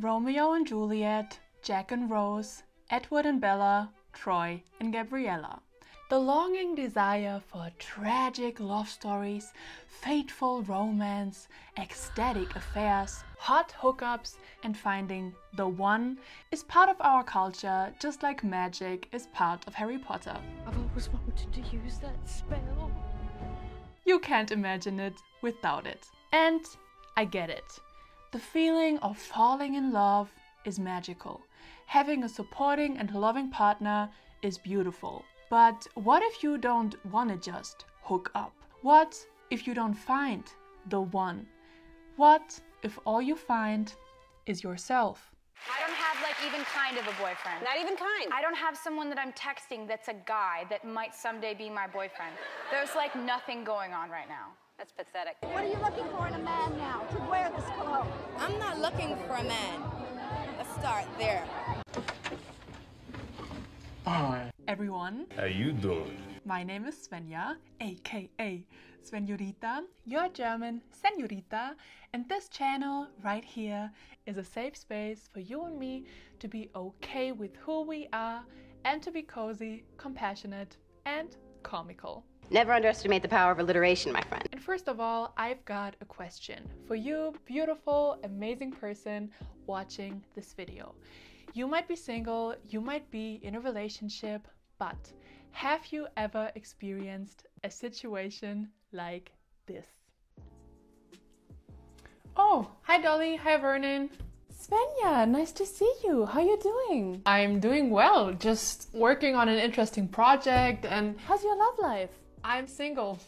Romeo and Juliet, Jack and Rose, Edward and Bella, Troy and Gabriella. The longing desire for tragic love stories, fateful romance, ecstatic affairs, hot hookups, and finding the one is part of our culture, just like magic is part of Harry Potter. I've always wanted to use that spell. You can't imagine it without it. And I get it. The feeling of falling in love is magical. Having a supporting and loving partner is beautiful. But what if you don't want to just hook up? What if you don't find the one? What if all you find is yourself? I don't have like even kind of a boyfriend. Not even kind. I don't have someone that I'm texting that's a guy that might someday be my boyfriend. There's like nothing going on right now. That's pathetic. What are you looking for in a man now to wear this cologne? I'm not looking for a man. Let's start there. Hi. Everyone. How you doing? My name is Svenja, aka Svenorita, your German senorita, and this channel right here is a safe space for you and me to be okay with who we are and to be cozy, compassionate, and comical. Never underestimate the power of alliteration, my friend. And first of all, I've got a question for you, beautiful, amazing person watching this video. You might be single, you might be in a relationship, but have you ever experienced a situation like this? Oh, hi Dolly, hi Vernon. Svenja, nice to see you. How are you doing? I'm doing well, just working on an interesting project and how's your love life? I'm single.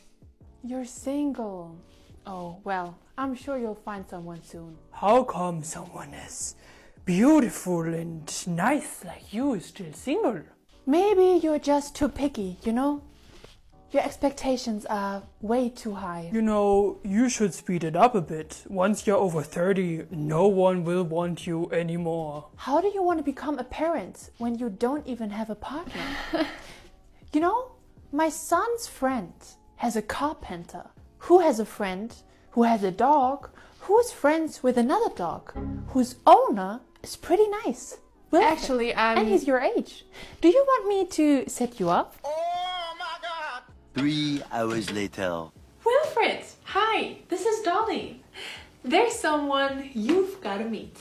You're single. Oh, well, I'm sure you'll find someone soon. How come someone as beautiful and nice like you is still single? Maybe you're just too picky, you know? Your expectations are way too high. You know, you should speed it up a bit. Once you're over 30, no one will want you anymore. How do you want to become a parent when you don't even have a partner? you know, my son's friend has a carpenter who has a friend who has a dog who is friends with another dog whose owner is pretty nice. Well, Actually, I'm. and he's your age. Do you want me to set you up? Oh my god! Three hours later. Wilfred, hi, this is Dolly. There's someone you've got to meet.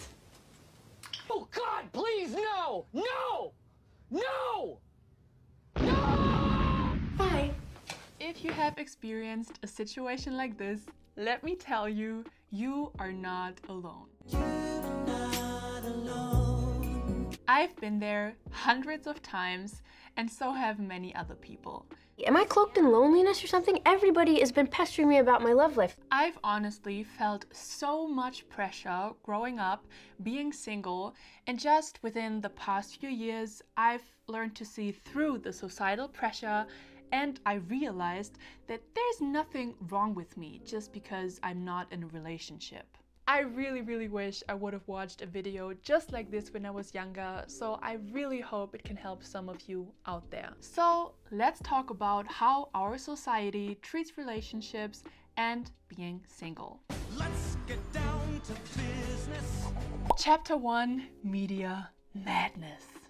Oh God, please, no! No! No! Hi. If you have experienced a situation like this, let me tell you, you are not alone. I've been there hundreds of times, and so have many other people. Am I cloaked in loneliness or something? Everybody has been pestering me about my love life. I've honestly felt so much pressure growing up, being single, and just within the past few years, I've learned to see through the societal pressure and I realized that there's nothing wrong with me just because I'm not in a relationship. I really, really wish I would have watched a video just like this when I was younger, so I really hope it can help some of you out there. So let's talk about how our society treats relationships and being single. Let's get down to business. Chapter 1 Media Madness.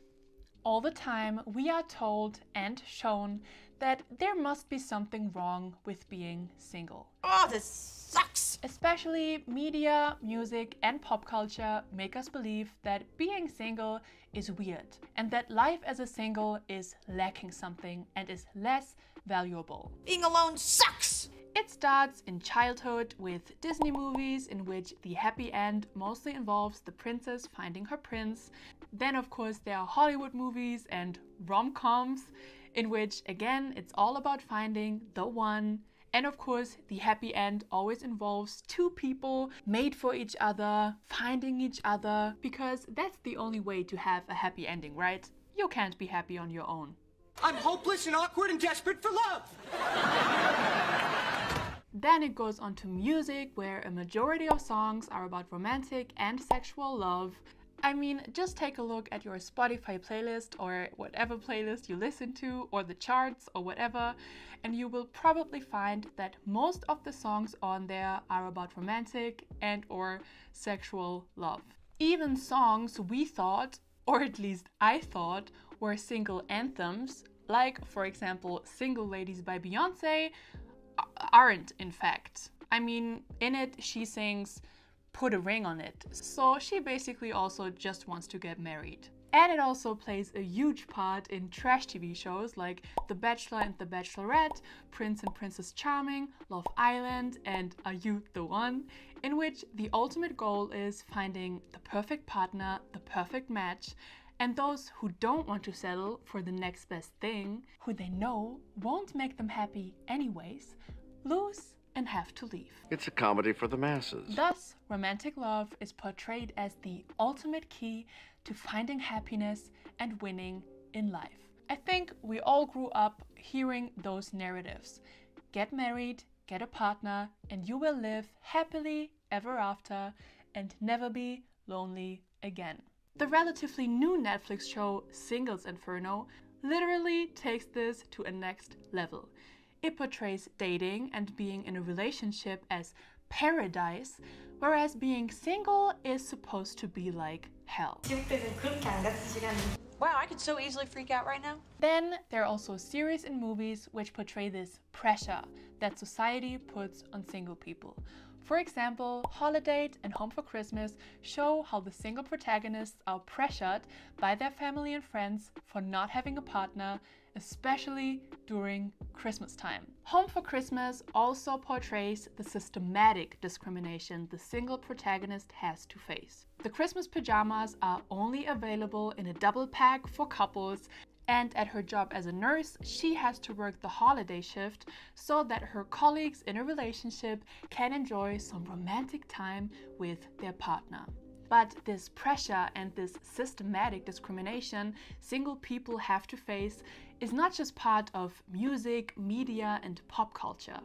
All the time, we are told and shown that there must be something wrong with being single. Oh, this sucks! Especially media, music, and pop culture make us believe that being single is weird and that life as a single is lacking something and is less valuable. Being alone sucks! It starts in childhood with Disney movies in which the happy end mostly involves the princess finding her prince. Then, of course, there are Hollywood movies and rom coms in which, again, it's all about finding the one. And of course, the happy end always involves two people made for each other, finding each other, because that's the only way to have a happy ending, right? You can't be happy on your own. I'm hopeless and awkward and desperate for love. Then it goes on to music, where a majority of songs are about romantic and sexual love. I mean, just take a look at your Spotify playlist or whatever playlist you listen to, or the charts or whatever, and you will probably find that most of the songs on there are about romantic and or sexual love. Even songs we thought, or at least I thought, were single anthems, like for example Single Ladies by Beyonce, aren't in fact. I mean, in it she sings, put a ring on it. So she basically also just wants to get married. And it also plays a huge part in trash TV shows like The Bachelor and The Bachelorette, Prince and Princess Charming, Love Island, and Are You the One? in which the ultimate goal is finding the perfect partner, the perfect match, and those who don't want to settle for the next best thing, who they know won't make them happy anyways, lose and have to leave. It's a comedy for the masses. Thus, romantic love is portrayed as the ultimate key to finding happiness and winning in life. I think we all grew up hearing those narratives. Get married, get a partner, and you will live happily ever after and never be lonely again. The relatively new Netflix show Singles Inferno literally takes this to a next level. It portrays dating and being in a relationship as paradise, whereas being single is supposed to be like hell. Wow, I could so easily freak out right now. Then there are also series and movies which portray this pressure that society puts on single people. For example, Holidate and Home for Christmas show how the single protagonists are pressured by their family and friends for not having a partner, especially during Christmas time. Home for Christmas also portrays the systematic discrimination the single protagonist has to face. The Christmas pajamas are only available in a double pack for couples and at her job as a nurse, she has to work the holiday shift so that her colleagues in a relationship can enjoy some romantic time with their partner. But this pressure and this systematic discrimination single people have to face is not just part of music, media, and pop culture.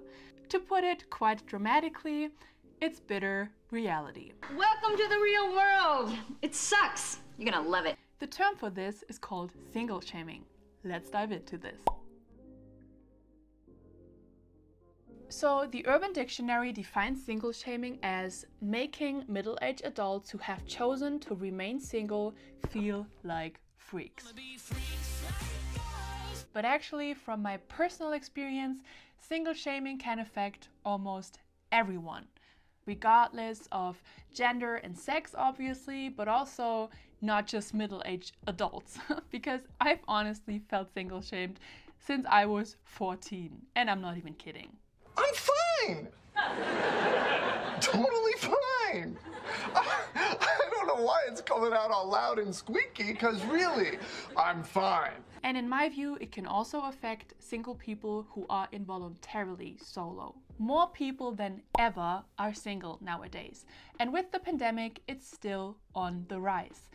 To put it quite dramatically, it's bitter reality. Welcome to the real world! It sucks! You're gonna love it. The term for this is called single shaming. Let's dive into this. So, the Urban Dictionary defines single shaming as making middle aged adults who have chosen to remain single feel like freaks. But actually, from my personal experience, single shaming can affect almost everyone, regardless of gender and sex, obviously, but also not just middle aged adults, because I've honestly felt single shamed since I was 14, and I'm not even kidding. I'm fine! totally fine! I, I don't know why it's coming out all loud and squeaky, because really, I'm fine. And in my view, it can also affect single people who are involuntarily solo. More people than ever are single nowadays, and with the pandemic, it's still on the rise.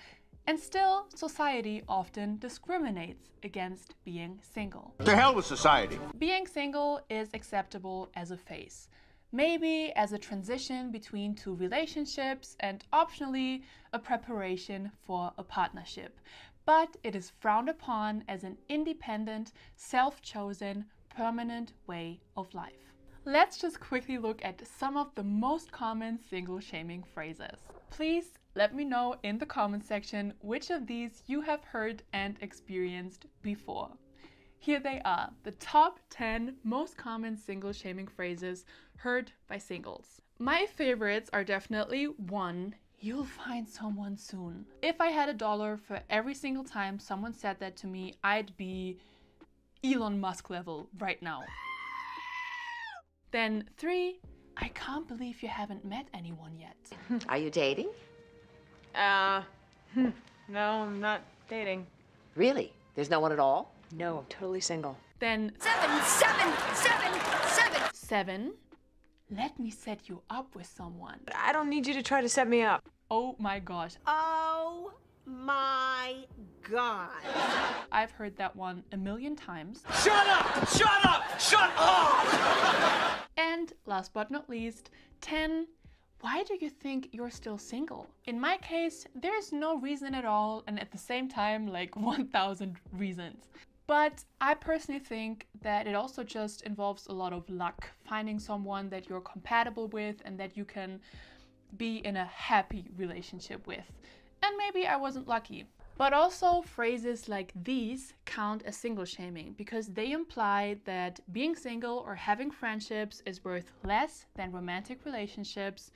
And still, society often discriminates against being single. The hell with society. Being single is acceptable as a phase. Maybe as a transition between two relationships and optionally a preparation for a partnership. But it is frowned upon as an independent, self chosen, permanent way of life. Let's just quickly look at some of the most common single shaming phrases. Please let me know in the comment section which of these you have heard and experienced before. Here they are, the top 10 most common single shaming phrases heard by singles. My favorites are definitely one, you'll find someone soon. If I had a dollar for every single time someone said that to me, I'd be Elon Musk level right now. Then three, I can't believe you haven't met anyone yet. Are you dating? Uh, no, I'm not dating. Really? There's no one at all? No, I'm totally single. Then seven, seven, seven, seven. Seven. Let me set you up with someone. But I don't need you to try to set me up. Oh my gosh. Oh my god. I've heard that one a million times. Shut up! Shut up! Shut up! And last but not least, 10. Why do you think you're still single? In my case, there's no reason at all, and at the same time, like 1000 reasons. But I personally think that it also just involves a lot of luck, finding someone that you're compatible with and that you can be in a happy relationship with. And maybe I wasn't lucky. But also, phrases like these count as single shaming because they imply that being single or having friendships is worth less than romantic relationships,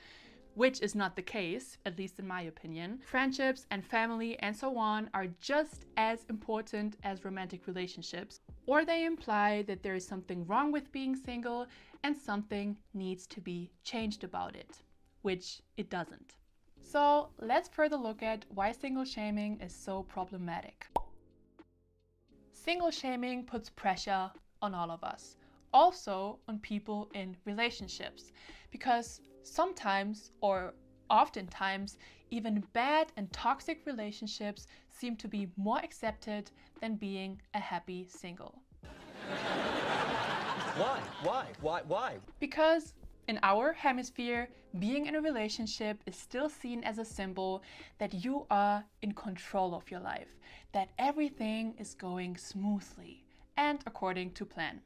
which is not the case, at least in my opinion. Friendships and family and so on are just as important as romantic relationships, or they imply that there is something wrong with being single and something needs to be changed about it, which it doesn't. So let's further look at why single shaming is so problematic. Single shaming puts pressure on all of us, also on people in relationships, because sometimes or oftentimes even bad and toxic relationships seem to be more accepted than being a happy single. Why? Why? Why? Why? Because in our hemisphere, being in a relationship is still seen as a symbol that you are in control of your life, that everything is going smoothly and according to plan.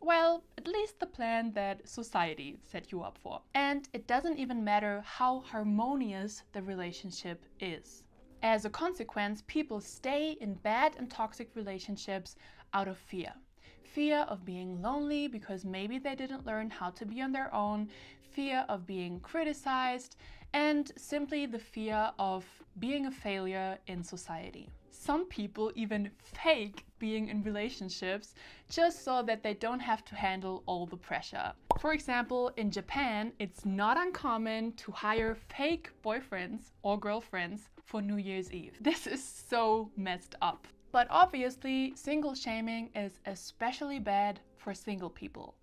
Well, at least the plan that society set you up for. And it doesn't even matter how harmonious the relationship is. As a consequence, people stay in bad and toxic relationships out of fear fear of being lonely because maybe they didn't learn how to be on their own, fear of being criticized, and simply the fear of being a failure in society. Some people even fake being in relationships just so that they don't have to handle all the pressure. For example, in Japan, it's not uncommon to hire fake boyfriends or girlfriends for New Year's Eve. This is so messed up. But obviously, single shaming is especially bad for single people.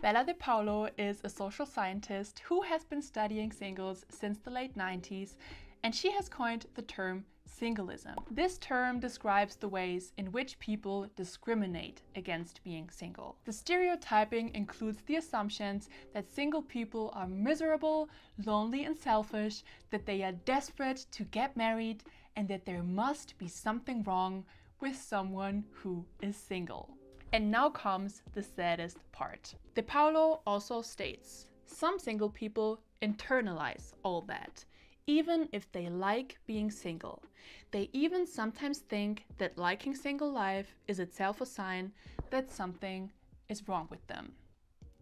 Bella De Paulo is a social scientist who has been studying singles since the late 90s, and she has coined the term singlism. This term describes the ways in which people discriminate against being single. The stereotyping includes the assumptions that single people are miserable, lonely, and selfish, that they are desperate to get married, and that there must be something wrong with someone who is single. And now comes the saddest part. De Paulo also states some single people internalize all that, even if they like being single. They even sometimes think that liking single life is itself a sign that something is wrong with them.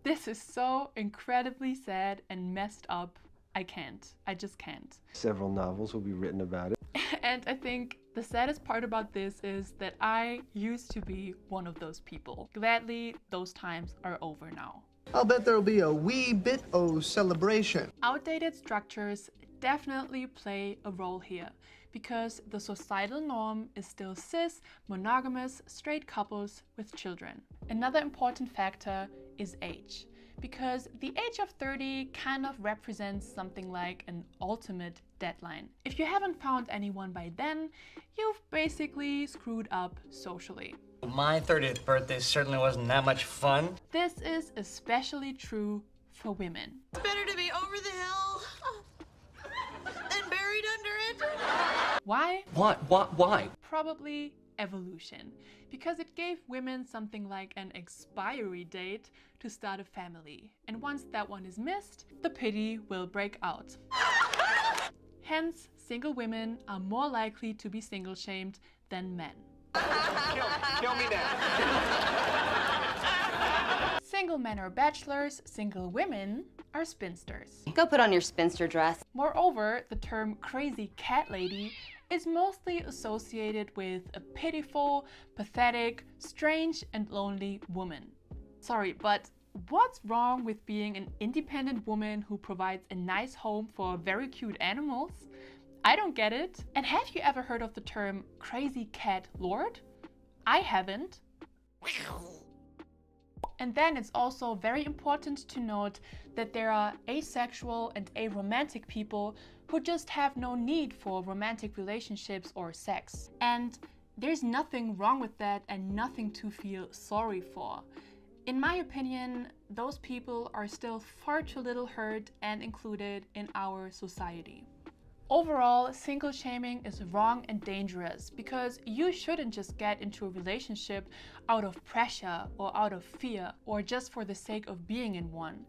This is so incredibly sad and messed up. I can't. I just can't. Several novels will be written about it. and I think the saddest part about this is that I used to be one of those people. Gladly, those times are over now. I'll bet there'll be a wee bit o celebration. Outdated structures definitely play a role here because the societal norm is still cis, monogamous, straight couples with children. Another important factor is age because the age of 30 kind of represents something like an ultimate deadline. If you haven't found anyone by then, you've basically screwed up socially. My 30th birthday certainly wasn't that much fun. This is especially true for women. It's better to be over the hill than buried under it. Why? Why? Why? Why? Probably evolution, because it gave women something like an expiry date to start a family. And once that one is missed, the pity will break out. Hence, single women are more likely to be single shamed than men. Kill, kill me now. Single men are bachelors, single women are spinsters. Go put on your spinster dress. Moreover, the term crazy cat lady is mostly associated with a pitiful, pathetic, strange, and lonely woman. Sorry, but what's wrong with being an independent woman who provides a nice home for very cute animals? I don't get it. And have you ever heard of the term crazy cat lord? I haven't. And then it's also very important to note that there are asexual and aromantic people who just have no need for romantic relationships or sex. And there's nothing wrong with that and nothing to feel sorry for. In my opinion, those people are still far too little heard and included in our society. Overall, single shaming is wrong and dangerous because you shouldn't just get into a relationship out of pressure or out of fear or just for the sake of being in one.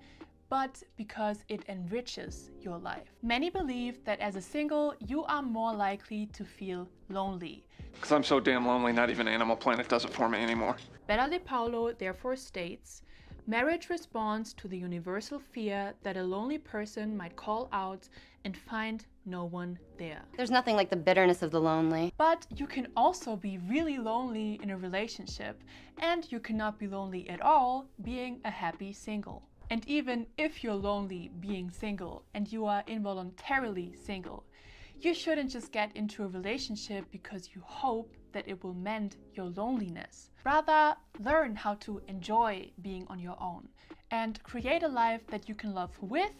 but because it enriches your life. Many believe that as a single, you are more likely to feel lonely. Because I'm so damn lonely, not even Animal Planet does it for me anymore. Bella De Paulo therefore states Marriage responds to the universal fear that a lonely person might call out and find no one there. There's nothing like the bitterness of the lonely. But you can also be really lonely in a relationship, and you cannot be lonely at all being a happy single. And even if you're lonely being single and you are involuntarily single, you shouldn't just get into a relationship because you hope that it will mend your loneliness. Rather, learn how to enjoy being on your own and create a life that you can love with,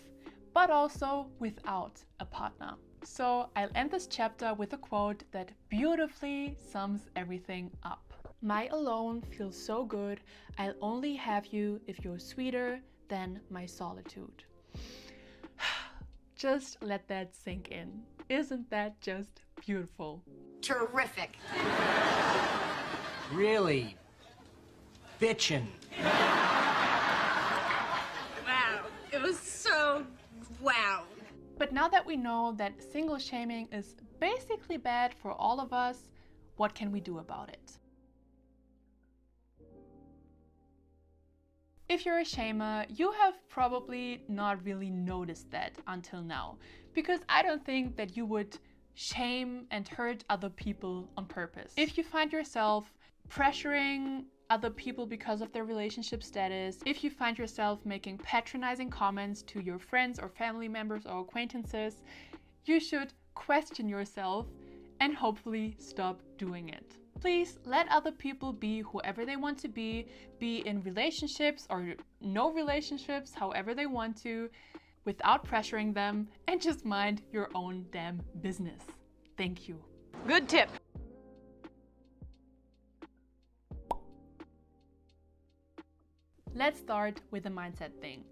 but also without a partner. So I'll end this chapter with a quote that beautifully sums everything up. My alone feels so good, I'll only have you if you're sweeter than my solitude. just let that sink in. Isn't that just beautiful? Terrific. Really? Bitchin'. Wow. It was so But now that we know that single shaming is basically bad for all of us, what can we do about it? If you're a shamer, you have probably not really noticed that until now, because I don't think that you would shame and hurt other people on purpose. If you find yourself pressuring other people because of their relationship status, if you find yourself making patronizing comments to your friends or family members or acquaintances, you should question yourself and hopefully stop doing it. Please let other people be whoever they want to be, be in relationships or no relationships, however they want to, without pressuring them, and just mind your own damn business. Thank you. Good tip. Let's start with the mindset thing.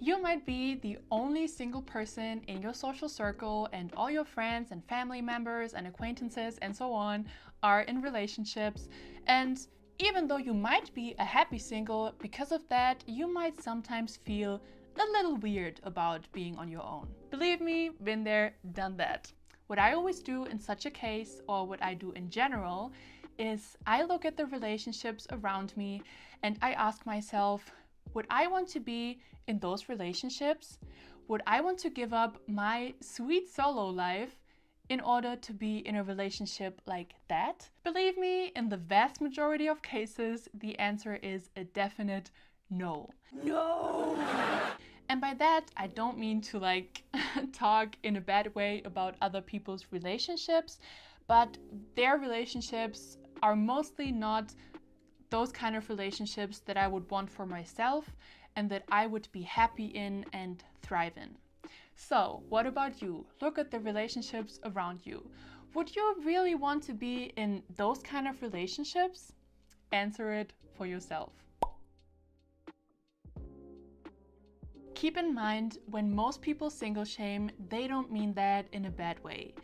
You might be the only single person in your social circle, and all your friends and family members and acquaintances and so on are in relationships. And even though you might be a happy single, because of that, you might sometimes feel a little weird about being on your own. Believe me, been there, done that. What I always do in such a case, or what I do in general, is I look at the relationships around me and I ask myself, would I want to be in those relationships? Would I want to give up my sweet solo life in order to be in a relationship like that? Believe me, in the vast majority of cases, the answer is a definite no. No! And by that, I don't mean to like talk in a bad way about other people's relationships, but their relationships are mostly not those kind of relationships that I would want for myself and that I would be happy in and thrive in. So, what about you? Look at the relationships around you. Would you really want to be in those kind of relationships? Answer it for yourself. Keep in mind, when most people single shame, they don't mean that in a bad way.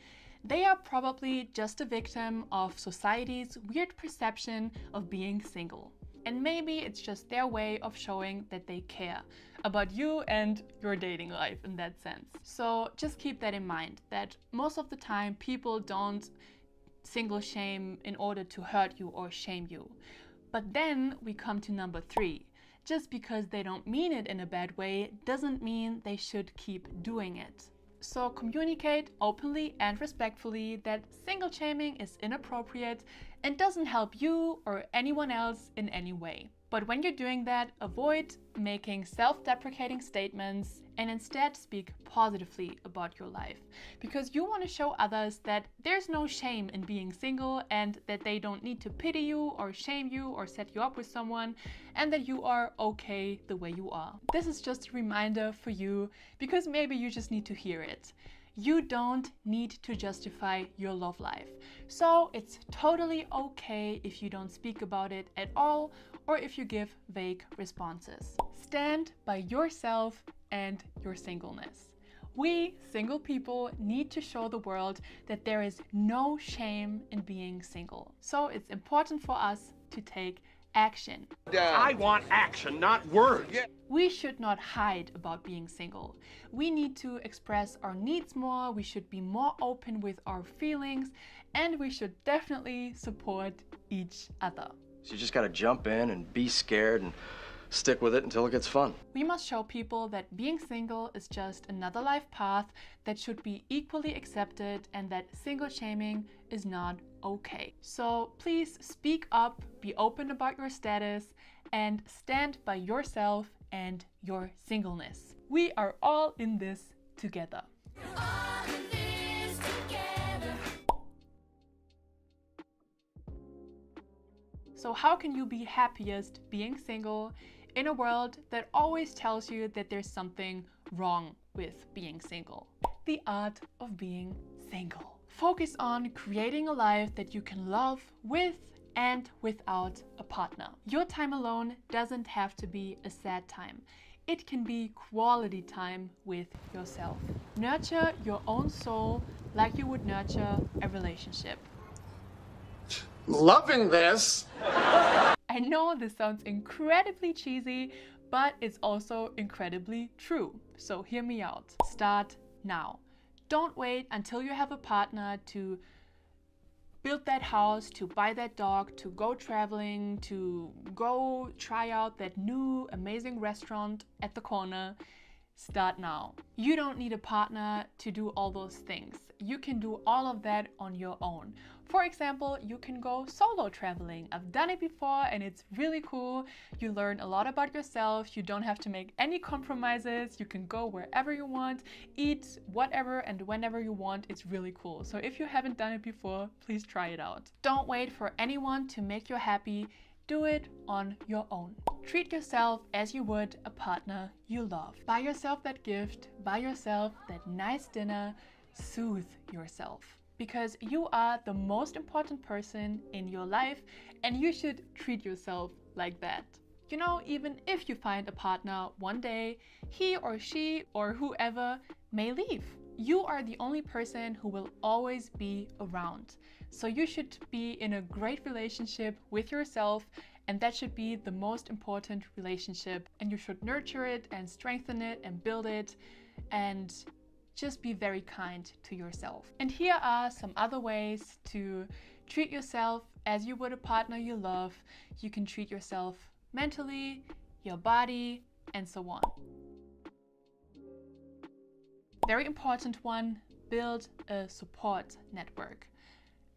They are probably just a victim of society's weird perception of being single. And maybe it's just their way of showing that they care about you and your dating life in that sense. So just keep that in mind that most of the time people don't single shame in order to hurt you or shame you. But then we come to number three. Just because they don't mean it in a bad way doesn't mean they should keep doing it. So communicate openly and respectfully that single shaming is inappropriate and doesn't help you or anyone else in any way. But when you're doing that, avoid making self deprecating statements and instead speak positively about your life. Because you want to show others that there's no shame in being single and that they don't need to pity you or shame you or set you up with someone and that you are okay the way you are. This is just a reminder for you because maybe you just need to hear it. You don't need to justify your love life. So it's totally okay if you don't speak about it at all or if you give vague responses. Stand by yourself and your singleness. We, single people, need to show the world that there is no shame in being single. So it's important for us to take action. I want action, not words. We should not hide about being single. We need to express our needs more, we should be more open with our feelings, and we should definitely support each other. So you just gotta jump in and be scared and stick with it until it gets fun. We must show people that being single is just another life path that should be equally accepted and that single shaming is not okay. So please speak up, be open about your status, and stand by yourself and your singleness. We are all in this together. So, how can you be happiest being single in a world that always tells you that there's something wrong with being single? The art of being single. Focus on creating a life that you can love with and without a partner. Your time alone doesn't have to be a sad time. It can be quality time with yourself. Nurture your own soul like you would nurture a relationship. Loving this. I know this sounds incredibly cheesy, but it's also incredibly true. So hear me out. Start now. Don't wait until you have a partner to build that house, to buy that dog, to go traveling, to go try out that new amazing restaurant at the corner. Start now. You don't need a partner to do all those things. You can do all of that on your own. For example, you can go solo traveling. I've done it before and it's really cool. You learn a lot about yourself. You don't have to make any compromises. You can go wherever you want, eat whatever and whenever you want. It's really cool. So if you haven't done it before, please try it out. Don't wait for anyone to make you happy. Do it on your own. Treat yourself as you would a partner you love. Buy yourself that gift, buy yourself that nice dinner, soothe yourself. Because you are the most important person in your life and you should treat yourself like that. You know, even if you find a partner one day, he or she or whoever may leave. You are the only person who will always be around. So you should be in a great relationship with yourself, and that should be the most important relationship. And you should nurture it and strengthen it and build it and just be very kind to yourself. And here are some other ways to treat yourself as you would a partner you love. You can treat yourself mentally, your body, and so on. Very important one build a support network.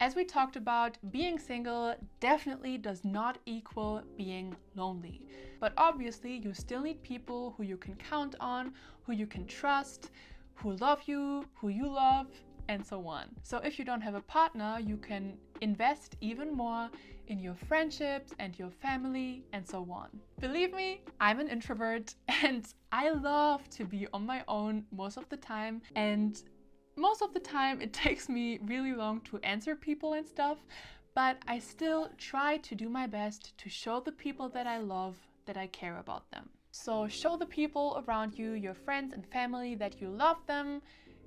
As we talked about, being single definitely does not equal being lonely. But obviously, you still need people who you can count on, who you can trust, who love you, who you love, and so on. So if you don't have a partner, you can invest even more in your friendships and your family and so on. Believe me, I'm an introvert and I love to be on my own most of the time and most of the time it takes me really long to answer people and stuff, but I still try to do my best to show the people that I love that I care about them. So show the people around you, your friends and family, that you love them.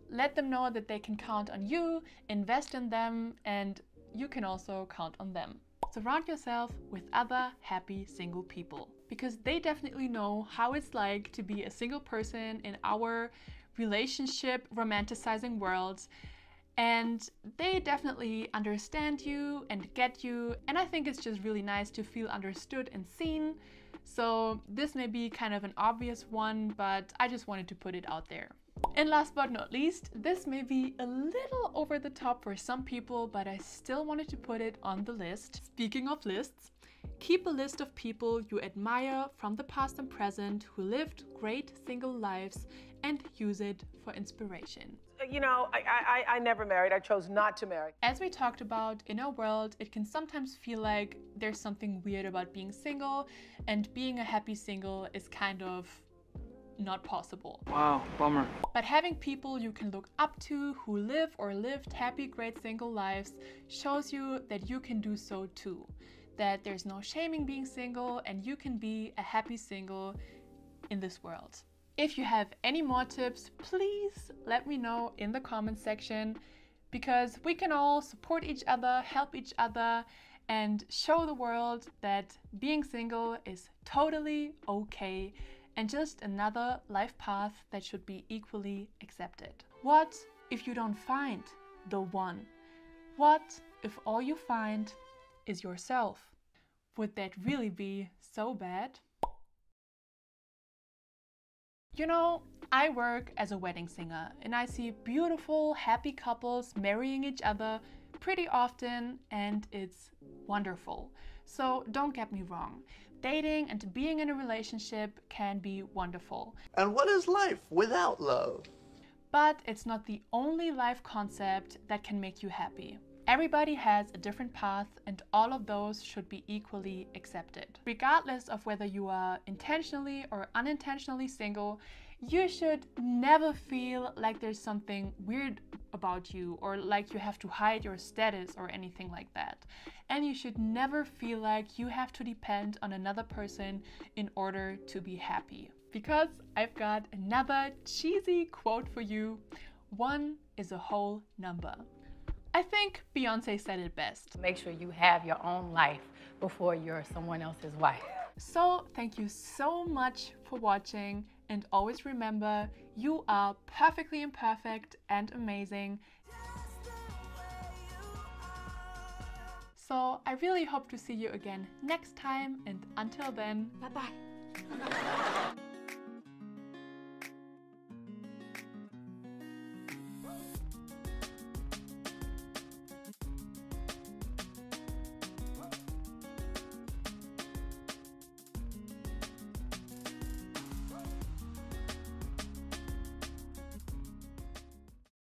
Let them know that they can count on you, invest in them, and you can also count on them. Surround yourself with other happy single people because they definitely know how it's like to be a single person in our relationship romanticizing worlds. And they definitely understand you and get you. And I think it's just really nice to feel understood and seen. So this may be kind of an obvious one, but I just wanted to put it out there. And last but not least, this may be a little over the top for some people, but I still wanted to put it on the list. Speaking of lists, keep a list of people you admire from the past and present who lived great single lives and use it for inspiration. You know, I, I, I never married. I chose not to marry. As we talked about, in our world, it can sometimes feel like there's something weird about being single, and being a happy single is kind of not possible. Wow, bummer. But having people you can look up to who live or lived happy, great single lives shows you that you can do so too. That there's no shaming being single and you can be a happy single in this world. If you have any more tips, please let me know in the comment section because we can all support each other, help each other, and show the world that being single is totally okay and just another life path that should be equally accepted. What if you don't find the one? What if all you find is yourself? Would that really be so bad? You know, I work as a wedding singer and I see beautiful, happy couples marrying each other pretty often and it's wonderful. So don't get me wrong. Dating and being in a relationship can be wonderful. And what is life without love? But it's not the only life concept that can make you happy. Everybody has a different path, and all of those should be equally accepted. Regardless of whether you are intentionally or unintentionally single, you should never feel like there's something weird about you or like you have to hide your status or anything like that. And you should never feel like you have to depend on another person in order to be happy. Because I've got another cheesy quote for you one is a whole number. I think Beyonce said it best. Make sure you have your own life before you're someone else's wife. So, thank you so much for watching, and always remember you are perfectly imperfect and amazing. So, I really hope to see you again next time, and until then, bye bye.